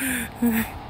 唉